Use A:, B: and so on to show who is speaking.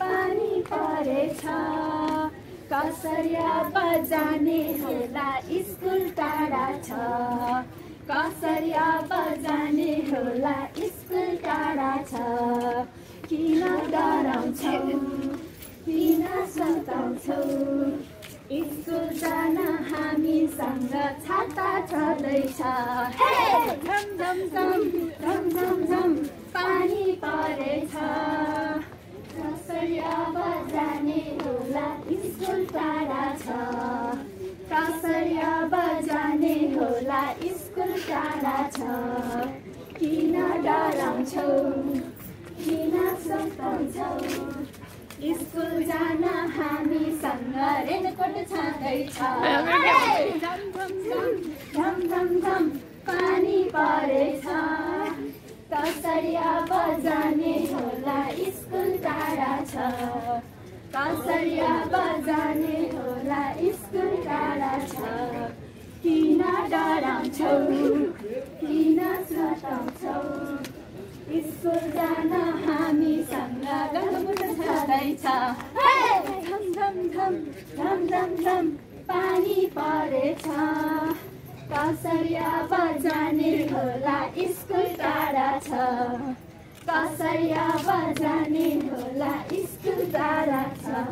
A: पानी परेछ। कसरी अब होला स्कुल टाढा छ। कसरी अब जाने होला स्कुल टाढा छ। किन डराउँछौ? किन सताउँछौ? स्कुल जान हामीसँग छाता छँदैछ। होला स्कुल टाढा छ। किन डराउँछौ? किन सताउँछौ? स्कुल जान हामीसँग रेनकोट छँदैछ। झम झम झम पानी परेछ। कसरी अब जाने होला स्कुल टाढा छ। कसरी अब पानी परेछ कसरी अब जाने होला स्कुल टाढा छ कसरी अब जाने होला स्कुल टाढा छ